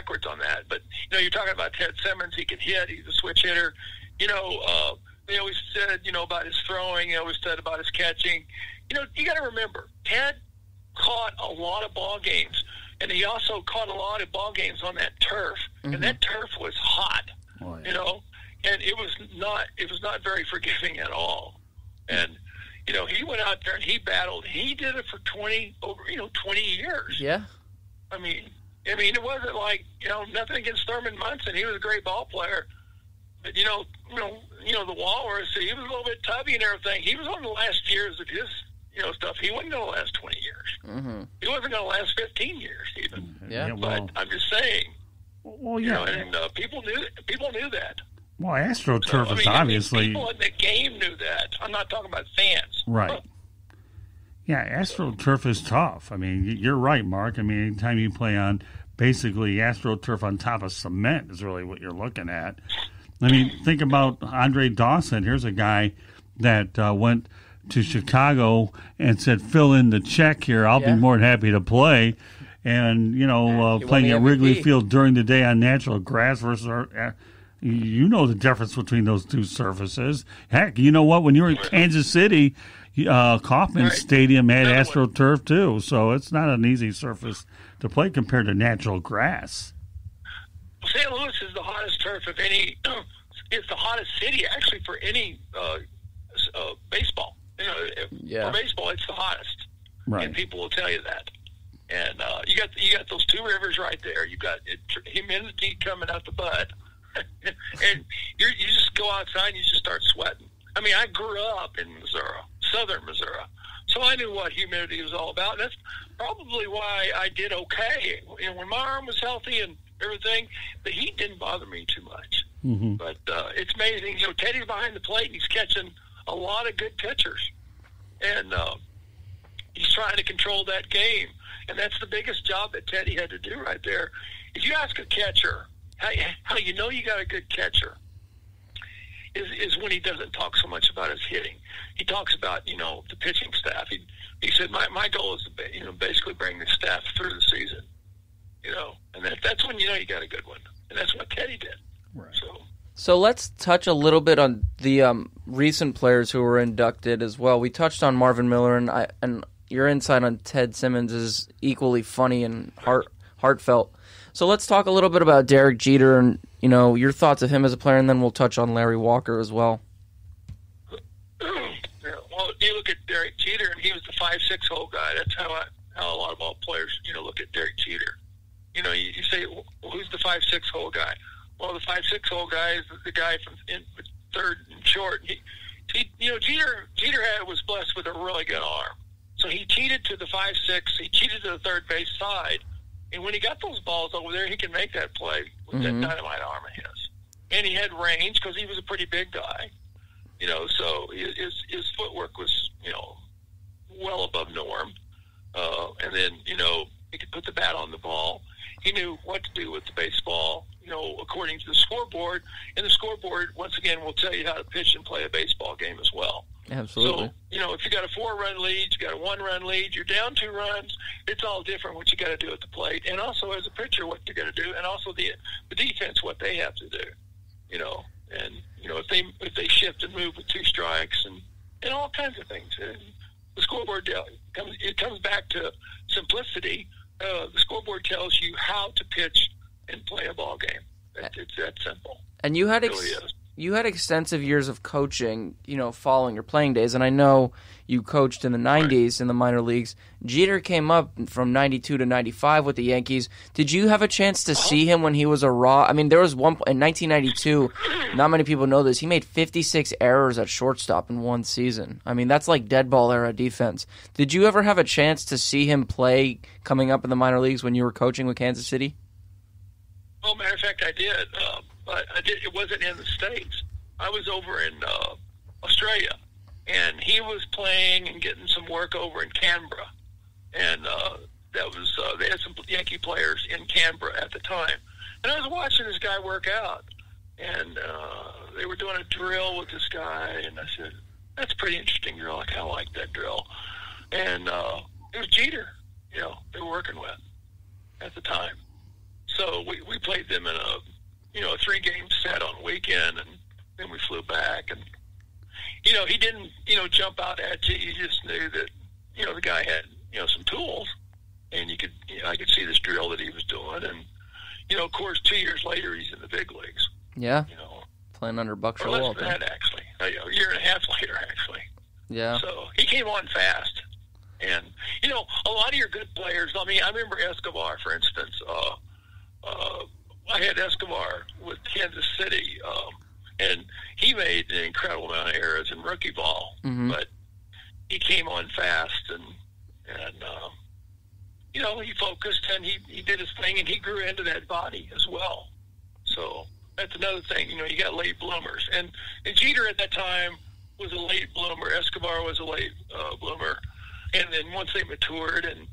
backwards on that. But you know, you're talking about Ted Simmons. He can hit. He's a switch hitter. You know, uh, they always said you know about his throwing. They always said about his catching. You know, you got to remember Ted caught a lot of ball games, and he also caught a lot of ball games on that turf, mm-hmm. and that turf was hot. Oh, yeah. You know, and it was not it was not very forgiving at all. And you know, he went out there and he battled. He did it for twenty over you know twenty years. Yeah. I mean, I mean, it wasn't like you know nothing against Thurman Munson. He was a great ball player, but you know, you know, you know the Walrus. He was a little bit tubby and everything. He was on the last years of his you know stuff. He wasn't going to last twenty years. Mm-hmm. He wasn't going to last fifteen years even. Yeah. yeah well, but I'm just saying. Well, yeah. You know, and uh, people knew people knew that. Well, AstroTurf so, I mean, is obviously. people in the game knew that. I'm not talking about fans. Right. Yeah, AstroTurf is tough. I mean, you're right, Mark. I mean, anytime you play on basically AstroTurf on top of cement is really what you're looking at. I mean, think about Andre Dawson. Here's a guy that uh, went to Chicago and said, "Fill in the check here. I'll yeah. be more than happy to play." And you know, uh, playing at Wrigley Field during the day on natural grass versus uh, you know the difference between those two surfaces. Heck, you know what? When you were in Kansas City, uh, Kauffman right. Stadium had AstroTurf too, so it's not an easy surface to play compared to natural grass. St. Louis is the hottest turf of any. It's the hottest city actually for any uh, uh, baseball. You know, yeah. for baseball, it's the hottest, right. and people will tell you that. And uh, you got you got those two rivers right there. You got humidity coming out the butt and you you just go outside and you just start sweating. I mean, I grew up in Missouri, southern Missouri, so I knew what humidity was all about. That's probably why I did okay. You know, when my arm was healthy and everything, the heat didn't bother me too much. Mm-hmm. But uh, it's amazing. You know, Teddy's behind the plate and he's catching a lot of good pitchers, and uh, he's trying to control that game. And that's the biggest job that Teddy had to do right there. If you ask a catcher how, how you know you got a good catcher is is when he doesn't talk so much about his hitting. He talks about you know the pitching staff. He he said my my goal is to you know basically bring the staff through the season. You know, and that that's when you know you got a good one, and that's what Teddy did. Right. So. So let's touch a little bit on the um, recent players who were inducted as well. We touched on Marvin Miller, and I, and your insight on Ted Simmons is equally funny and heart heartfelt. So let's talk a little bit about Derek Jeter and you know your thoughts of him as a player, and then we'll touch on Larry Walker as well. Well, you look at Derek Jeter, and he was the five six hole guy. That's how I, how a lot of ball players you know look at Derek Jeter. You know, you, you say, who's the five six hole guy? Well, the five six hole guy is the guy from in, third and short. He, he, you know, Jeter Jeter had, was blessed with a really good arm, so he cheated to the five six. He cheated to the third base side and when he got those balls over there, he can make that play with mm-hmm. that dynamite arm of his. And he had range because he was a pretty big guy, you know. So his his footwork was, you know, well above norm. Uh, and then, you know, he could put the bat on the ball. He knew what to do with the baseball, you know, according to the scoreboard. And the scoreboard, once again, will tell you how to pitch and play a baseball game as well. Absolutely. So, you know, if you got a four run lead, you got a one run lead, you're down two runs, it's all different what you got to do at the plate. And also as a pitcher, what you got to do. And also the, the defense, what they have to do, you know. And, you know, if they, if they shift and move with two strikes and, and all kinds of things. And the scoreboard comes, it comes back to simplicity. Uh, the scoreboard tells you how to pitch and play a ball game. It's, it's that simple. And you had ex- really you had extensive years of coaching, you know, following your playing days, and I know you coached in the '90s in the minor leagues. Jeter came up from '92 to '95 with the Yankees. Did you have a chance to see him when he was a raw? I mean, there was one in 1992. Not many people know this. He made 56 errors at shortstop in one season. I mean, that's like dead ball era defense. Did you ever have a chance to see him play coming up in the minor leagues when you were coaching with Kansas City? Well, matter of fact, I did. Um, but I did, it wasn't in the states. I was over in uh, Australia, and he was playing and getting some work over in Canberra, and uh, that was uh, they had some Yankee players in Canberra at the time, and I was watching this guy work out, and uh, they were doing a drill with this guy, and I said, "That's pretty interesting drill. I kind of like that drill," and uh, it was Jeter, you know, they were working with at the time. so we we played them in a you know a three game set on weekend, and then we flew back, and you know he didn't you know jump out at you. You just knew that you know the guy had you know some tools, and you could you know, I could see this drill that he was doing, and you know of course two years later he's in the big leagues. Yeah. You know, playing under Buck Showalter. Or less than that actually, oh, a year and a half later actually. Yeah. So he came on fast. And you know, a lot of your good players. I mean, I remember Escobar, for instance. I had Escobar with Kansas City, um, and he made an incredible amount of errors in rookie ball, mm-hmm. but he came on fast and and um, you know he focused and he he did his thing and he grew into that body as well. So that's another thing. You know, you got late bloomers, and, and Jeter at that time was a late bloomer. Escobar was a late uh, bloomer and then once they matured and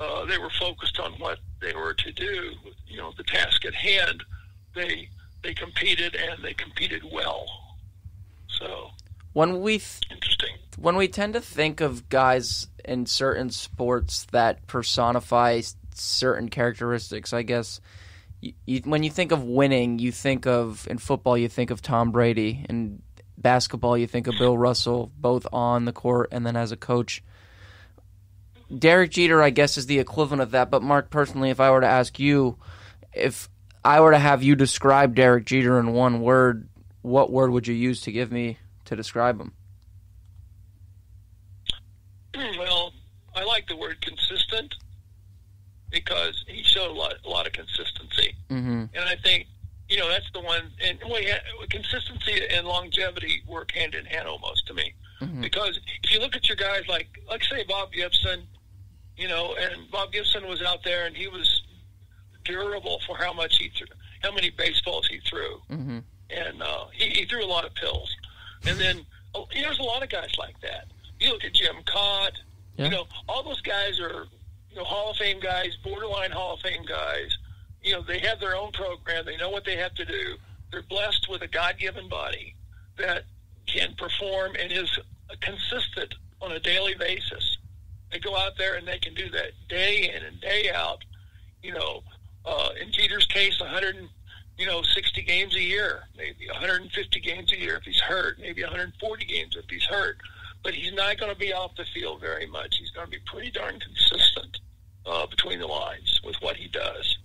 uh, they were focused on what they were to do, you know, the task at hand, they they competed and they competed well. So when we th- interesting when we tend to think of guys in certain sports that personify certain characteristics, I guess. You, you, when you think of winning, you think of in football, you think of Tom Brady. In basketball, you think of Bill Russell, both on the court and then as a coach. Derek Jeter, I guess, is the equivalent of that. But Mark, personally, if I were to ask you, if I were to have you describe Derek Jeter in one word, what word would you use to give me to describe him? Well, I like the word consistent because he showed a lot, a lot of consistency, mm-hmm. and I think you know that's the one. And well, yeah, consistency and longevity work hand in hand almost to me. Mm-hmm. Because if you look at your guys like, like say Bob Gibson, you know, and Bob Gibson was out there and he was durable for how much he threw, how many baseballs he threw, mm-hmm. and uh, he, he threw a lot of pills. And then oh, there's a lot of guys like that. You look at Jim Kaat, yeah. you know, all those guys are you know Hall of Fame guys, borderline Hall of Fame guys. You know, they have their own program. They know what they have to do. They're blessed with a God-given body that can perform and is consistent on a daily basis. They go out there and they can do that day in and day out. You know, uh, in Jeter's case, 100, you know, 60 games a year, maybe 150 games a year if he's hurt, maybe 140 games if he's hurt. But he's not going to be off the field very much. He's going to be pretty darn consistent uh, between the lines with what he does.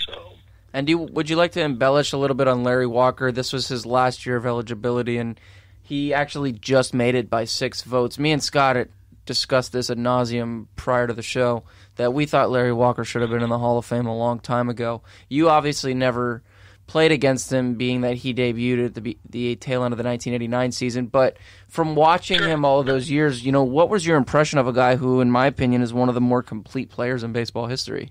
So. And do, would you like to embellish a little bit on Larry Walker? This was his last year of eligibility, and he actually just made it by six votes. Me and Scott discussed this ad nauseum prior to the show that we thought Larry Walker should have been in the Hall of Fame a long time ago. You obviously never played against him, being that he debuted at the the tail end of the 1989 season. But from watching him all those years, you know, what was your impression of a guy who, in my opinion, is one of the more complete players in baseball history?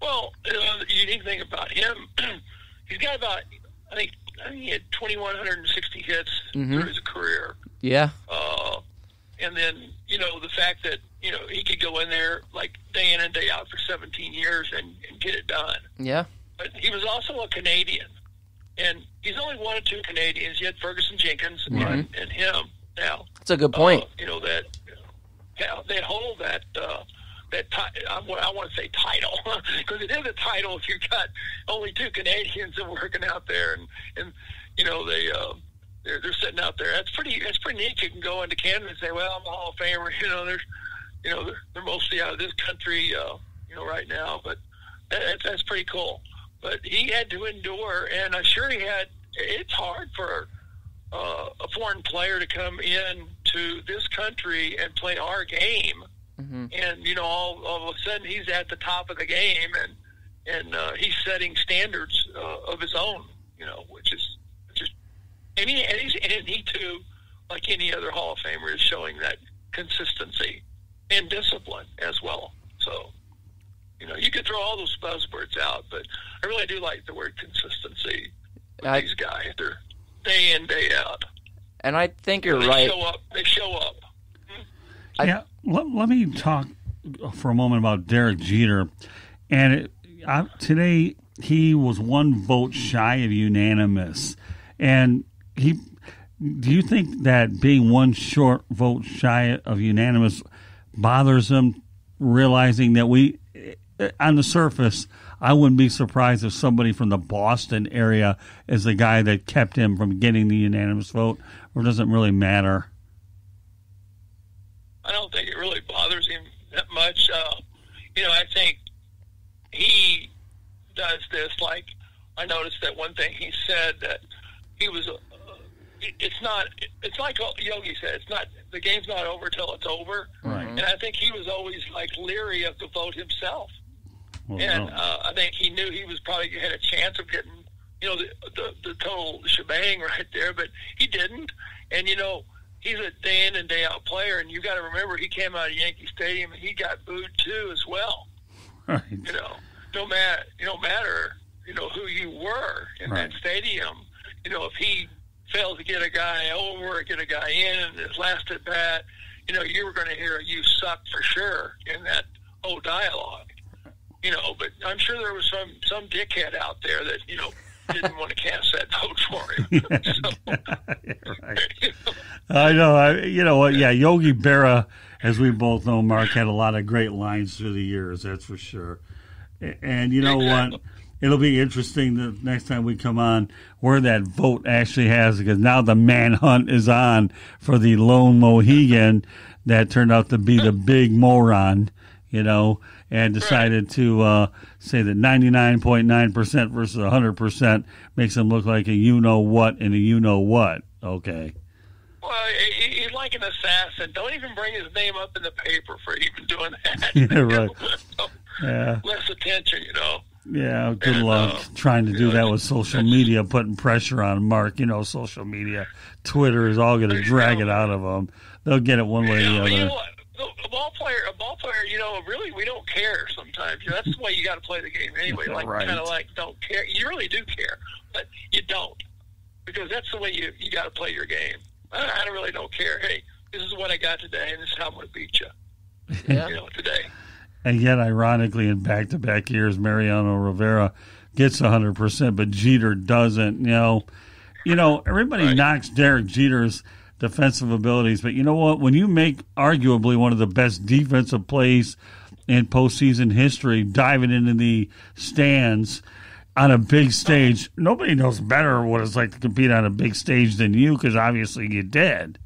Well, uh, the unique thing about him, he's got about, I think, I think he had 2,160 hits mm-hmm. through his career. Yeah. Uh, and then, you know, the fact that, you know, he could go in there like day in and day out for 17 years and, and get it done. Yeah. But he was also a Canadian. And he's only one or two Canadians. You had Ferguson Jenkins mm-hmm. and, and him now. That's a good point. Uh, you know, that, you know, they hold that, uh, that ti- I, I want to say title because it is a title if you've got only two Canadians working out there and and you know they uh, they're they're sitting out there. That's pretty that's pretty neat. You can go into Canada and say, well, I'm a Hall of Famer. You know, there's you know they're, they're mostly out of this country. Uh, you know, right now, but that, that's pretty cool. But he had to endure, and I'm sure he had. It's hard for uh, a foreign player to come in to this country and play our game Mm-hmm. And you know, all, all of a sudden, he's at the top of the game, and and uh, he's setting standards uh, of his own. You know, which is and he and, he's, and he too, like any other Hall of Famer, is showing that consistency and discipline as well. So, you know, you could throw all those buzzwords out, but I really do like the word consistency with I, these guys. They're day in day out. And I think you're they right. Show up. They show up. Hmm? I, yeah, let, let me talk for a moment about Derek Jeter. And it, I, today he was one vote shy of unanimous. And he, do you think that being one short vote shy of unanimous bothers him, realizing that we, on the surface, I wouldn't be surprised if somebody from the Boston area is the guy that kept him from getting the unanimous vote, or does it really matter? I don't think it really bothers him that much. Uh, you know, I think he does this. Like, I noticed that one thing he said that he was. It's not. It's like Yogi said. It's not. The game's not over till it's over. Right. And I think he was always like leery of the vote himself. Well, and no. uh, I think he knew he was probably had a chance of getting, you know, the, the the total shebang right there, but he didn't. And you know, he's a day in and day out player, and you got to remember he came out of Yankee Stadium and he got booed too as well. Right. You know, no matter you no matter you know who you were in right. that stadium. You know, if he failed to get a guy over, get a guy in, his last at bat, you know, you were going to hear "you suck" for sure in that whole dialogue. You know, but I'm sure there was some some dickhead out there that you know didn't want to cast that vote for him. so, right. I know. I, you know what? Yeah, Yogi Berra, as we both know, Mark had a lot of great lines through the years. That's for sure. And you know exactly. what? It'll be interesting the next time we come on where that vote actually has because now the manhunt is on for the lone Mohegan that turned out to be the big moron, you know, and decided to uh, say that 99.9% versus 100% makes him look like a you know what and a you know what. Okay. Well, he's like an assassin. Don't even bring his name up in the paper for even doing that. yeah, right. yeah. Less attention, you know. Yeah, good and, luck uh, trying to do that with social media, putting pressure on Mark. You know, social media, Twitter is all going to drag it out of them. They'll get it one way or the other. You know a ball player, a ball player, you know, really, we don't care sometimes. You know, that's the way you got to play the game anyway. Like, right. kind of like, don't care. You really do care, but you don't because that's the way you you got to play your game. I, I don't really don't care. Hey, this is what I got today, and this is how I'm going to beat you. Yeah. you know, today. And yet, ironically, in back-to-back years, Mariano Rivera gets 100%, but Jeter doesn't. You know, you know, everybody right. knocks Derek Jeter's defensive abilities, but you know what? When you make arguably one of the best defensive plays in postseason history, diving into the stands on a big stage, nobody knows better what it's like to compete on a big stage than you because obviously you did.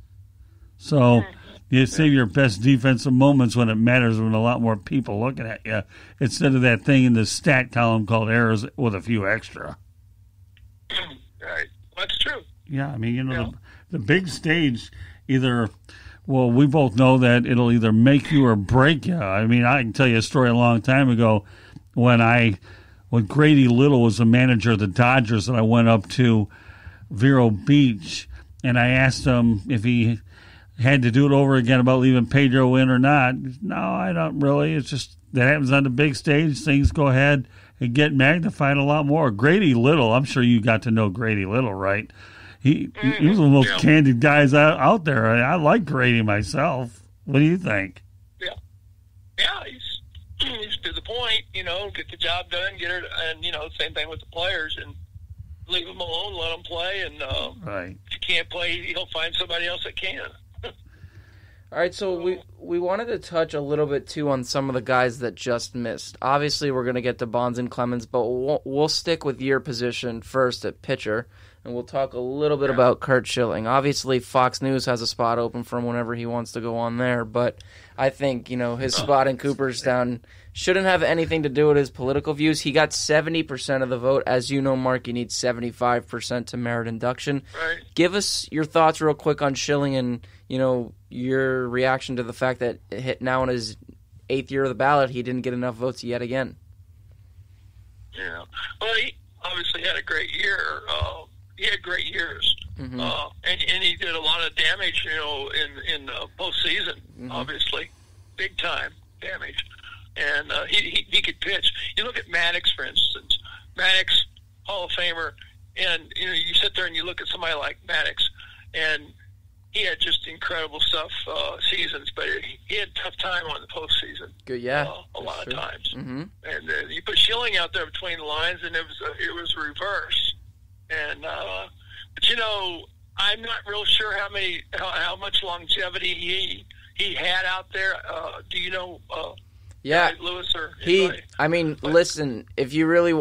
So you save your best defensive moments when it matters when a lot more people looking at you instead of that thing in the stat column called errors with a few extra. Right. That's true. Yeah, I mean, you know, yeah. the, the big stage either well, we both know that it'll either make you or break you. I mean, I can tell you a story a long time ago when I when Grady Little was the manager of the Dodgers, and I went up to Vero Beach and I asked him if he had to do it over again about leaving Pedro in or not. No, I don't really. It's just that happens on the big stage. Things go ahead and get magnified a lot more. Grady Little, I'm sure you got to know Grady Little, right? He mm-hmm. he was one of the most yeah. candid guys out, out there. I, I like Grady myself. What do you think? Yeah, yeah, he's he's to the point. You know, get the job done, get it, and you know, same thing with the players, and leave them alone, let them play, and uh, right. if you can't play, he'll find somebody else that can. All right, so we we wanted to touch a little bit too on some of the guys that just missed. Obviously, we're going to get to Bonds and Clemens, but we'll, we'll stick with your position first at pitcher, and we'll talk a little bit about Curt Schilling. Obviously, Fox News has a spot open for him whenever he wants to go on there, but I think you know his spot in Cooperstown shouldn't have anything to do with his political views. He got seventy percent of the vote, as you know, Mark. You need seventy five percent to merit induction. Right. Give us your thoughts real quick on Schilling and you know your reaction to the fact that hit now in his eighth year of the ballot, he didn't get enough votes yet again. Yeah, well, he obviously had a great year. Uh, he had great years, mm-hmm. uh, and and he did a lot of damage, you know, in in uh, postseason. Mm-hmm. Obviously, big time damage, and uh, he, he he could pitch. You look at Maddux, for instance. Maddux, Hall of Famer, and you know you sit there and you look at somebody like Maddux, and he had just incredible stuff uh, seasons, but he had tough time on the postseason. Good, yeah, uh, a lot of times. Mm-hmm. And uh, you put Schilling out there between the lines, and it was a, it was reverse. And uh, but you know, I'm not real sure how many how, how much longevity he he had out there. Uh, do you know? Uh, Yeah, Louis or he. I mean, listen, if you really